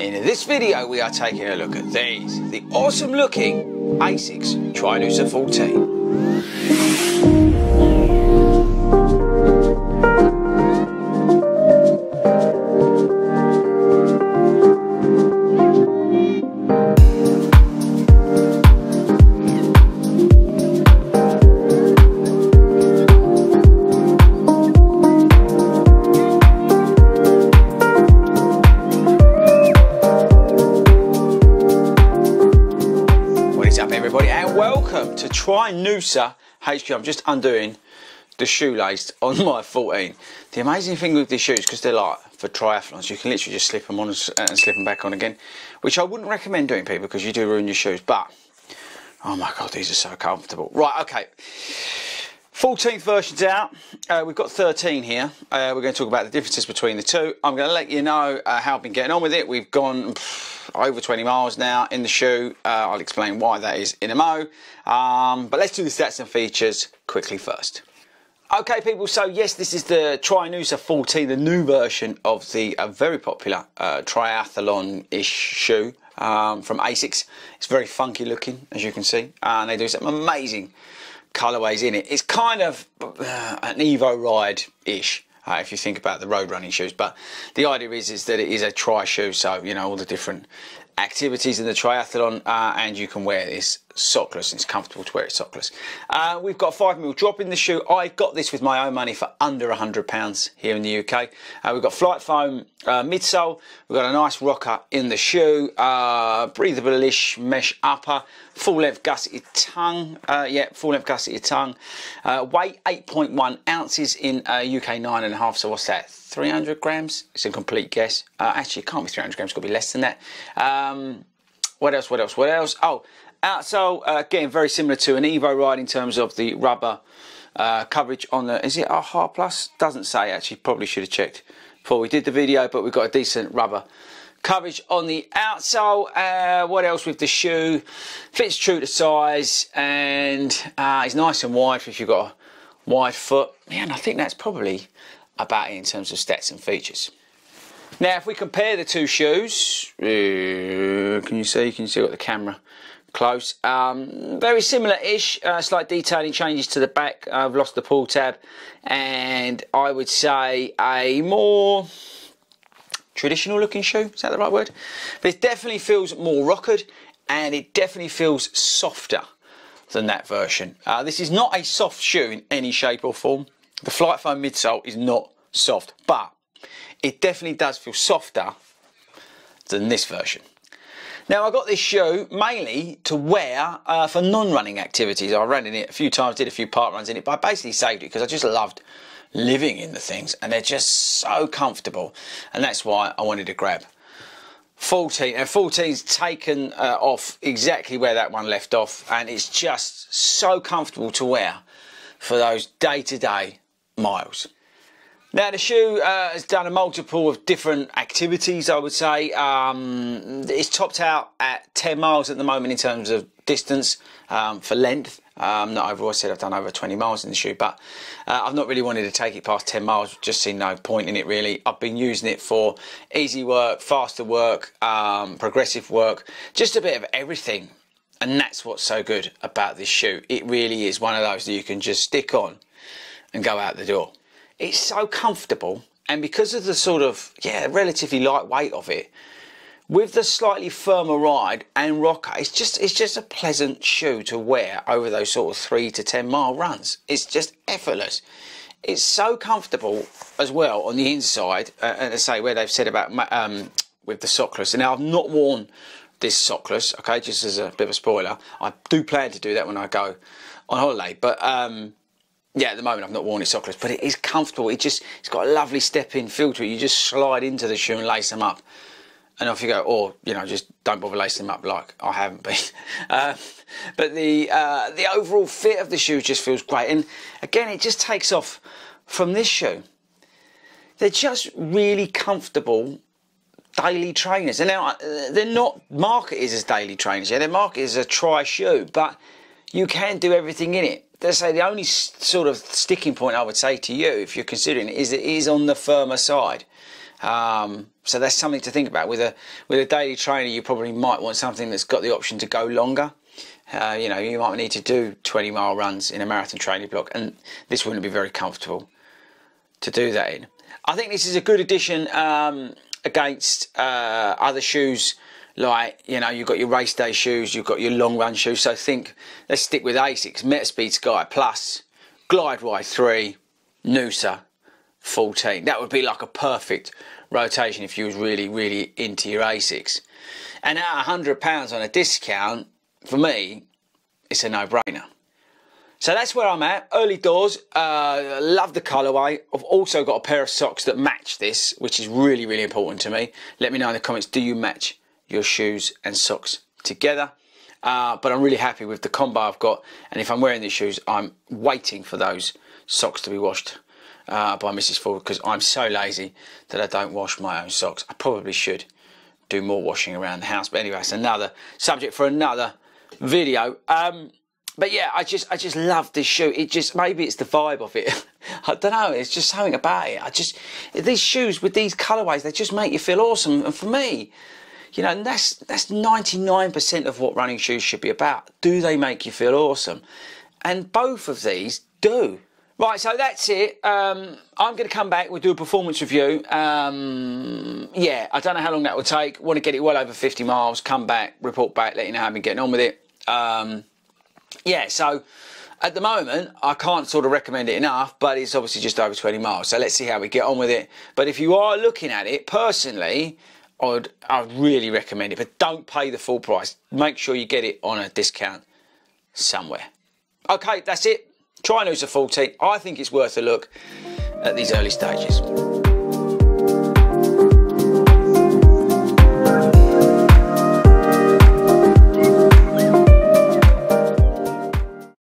In this video we are taking a look at these, the awesome looking ASICS Tri Noosa 14. To Tri Noosa HQ. I'm just undoing the shoelace on my 14. The amazing thing with these shoes, because they're like for triathlons, you can literally just slip them on and slip them back on again, which I wouldn't recommend doing people because you do ruin your shoes, but oh my god, these are so comfortable. Right, okay. 14th version's out. Uh, we've got 13 here. Uh, we're going to talk about the differences between the two. I'm going to let you know uh, how I've been getting on with it. We've gone over 20 miles now in the shoe. Uh, I'll explain why that is in a mo. Um, but let's do the stats and features quickly first. Okay, people, so yes, this is the Tri Noosa 14, the new version of the uh, very popular uh, triathlon ish shoe um, from ASICS. It's very funky looking, as you can see, and they do some amazing colorways in it. It's kind of uh, an EvoRide ish. Uh, if you think about the road running shoes, but the idea is is that it is a tri shoe, so you know all the different activities in the triathlon, uh, and you can wear this sockless. It's comfortable to wear it sockless. Uh, we've got five mil drop in the shoe. I got this with my own money for under a hundred pounds here in the UK. Uh, we've got FlyteFoam uh, midsole. We've got a nice rocker in the shoe, uh, breathable-ish mesh upper, full length gusseted tongue. Uh, yeah, full length gusseted tongue. Weight 8.1 ounces in UK nine and a half. So what's that? 300 grams. It's a complete guess. Uh, actually, it can't be 300 grams. It's got to be less than that. Um, what else? What else? What else? Oh, outsole uh, again very similar to an EvoRide in terms of the rubber uh, coverage on the. Is it AHAR Plus? Doesn't say actually. Probably should have checked before we did the video, but we've got a decent rubber coverage on the outsole. Uh, what else with the shoe? Fits true to size and uh, it's nice and wide if you've got a wide foot. Yeah, and I think that's probably about it in terms of stats and features. Now, if we compare the two shoes, uh, can you see? Can you see what the camera close? Um, very similar-ish. Uh, slight detailing changes to the back. I've lost the pull tab, and I would say a more traditional-looking shoe. Is that the right word? But it definitely feels more rockered, and it definitely feels softer than that version. Uh, this is not a soft shoe in any shape or form. The FlyteFoam midsole is not soft, but it definitely does feel softer than this version. Now I got this shoe mainly to wear uh, for non-running activities. I ran in it a few times, did a few park runs in it, but I basically saved it because I just loved living in the things and they're just so comfortable and that's why I wanted to grab 14 and 14's taken uh, off exactly where that one left off and it's just so comfortable to wear for those day-to-day miles. Now the shoe uh, has done a multiple of different activities. I would say um, it's topped out at 10 miles at the moment in terms of distance um, for length. Um, not overall, I said I've done over 20 miles in the shoe, but uh, I've not really wanted to take it past 10 miles. Just seen no point in it really. I've been using it for easy work, faster work, um, progressive work, just a bit of everything. And that's what's so good about this shoe. It really is one of those that you can just stick on and go out the door. It's so comfortable, and because of the sort of yeah relatively light weight of it, with the slightly firmer ride and rocker, it's just it's just a pleasant shoe to wear over those sort of three to ten mile runs. It's just effortless. It's so comfortable as well on the inside, uh, and I say where they've said about um, with the sockless. And now I've not worn this sockless, okay, just as a bit of a spoiler. I do plan to do that when I go on holiday, but um, yeah, at the moment I've not worn it sockless, but it is comfortable. It just it's got a lovely step-in feel to it. You just slide into the shoe and lace them up, and off you go. Or you know, just don't bother lacing them up like I haven't been. Uh, but the uh, the overall fit of the shoe just feels great, and again, it just takes off from this shoe. They're just really comfortable daily trainers. And now uh, they're not marketed as daily trainers. Yeah, they're marketed as a tri shoe, but you can do everything in it. They say the only sort of sticking point I would say to you, if you're considering it, is it is on the firmer side. Um, so that's something to think about. With a with a daily trainer, you probably might want something that's got the option to go longer. Uh, you know, you might need to do 20 mile runs in a marathon training block, and this wouldn't be very comfortable to do that in. I think this is a good addition um, against uh, other shoes. Like you know, you've got your race day shoes, you've got your long run shoes. So think, let's stick with Asics Metaspeed Sky Plus, GlideRide 3, Noosa 14. That would be like a perfect rotation if you was really, really into your Asics. And at £100 on a discount, for me, it's a no-brainer. So that's where I'm at. Early doors. Uh, love the colourway. I've also got a pair of socks that match this, which is really, really important to me. Let me know in the comments, do you match your shoes and socks together? Uh, but I'm really happy with the combo I've got. And if I'm wearing these shoes, I'm waiting for those socks to be washed uh, by Mrs. Ford because I'm so lazy that I don't wash my own socks. I probably should do more washing around the house. But anyway, it's another subject for another video. Um, but yeah, I just I just love this shoe. It just maybe it's the vibe of it. I don't know. It's just something about it. I just these shoes with these colorways, they just make you feel awesome. And for me, you know, that's that's 99% of what running shoes should be about. Do they make you feel awesome? And both of these do. Right, so that's it. Um, I'm going to come back. We'll do a performance review. Um, yeah, I don't know how long that will take. Want to get it well over 50 miles. Come back, report back, let you know how I've been getting on with it. Um, yeah, so at the moment, I can't sort of recommend it enough, but it's obviously just over 20 miles. So let's see how we get on with it. But if you are looking at it, personally, I'd, I'd really recommend it. But don't pay the full price. Make sure you get it on a discount somewhere. Okay, that's it. Tri Noosa 14. I think it's worth a look at these early stages.